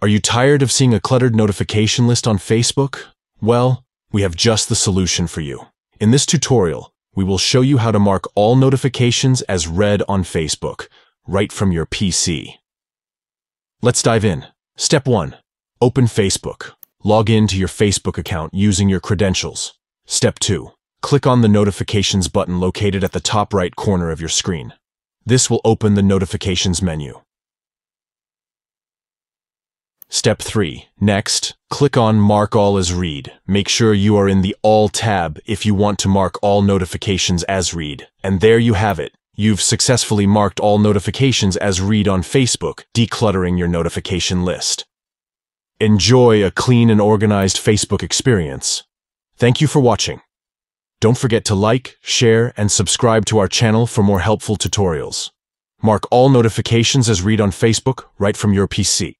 Are you tired of seeing a cluttered notification list on Facebook? Well, we have just the solution for you. In this tutorial, we will show you how to mark all notifications as read on Facebook, right from your PC. Let's dive in. Step 1. Open Facebook. Log in to your Facebook account using your credentials. Step 2. Click on the Notifications button located at the top right corner of your screen. This will open the Notifications menu. Step 3. Next, click on Mark All as Read. Make sure you are in the All tab if you want to mark all notifications as read. And there you have it. You've successfully marked all notifications as read on Facebook, decluttering your notification list. Enjoy a clean and organized Facebook experience. Thank you for watching. Don't forget to like, share, and subscribe to our channel for more helpful tutorials. Mark all notifications as read on Facebook right from your PC.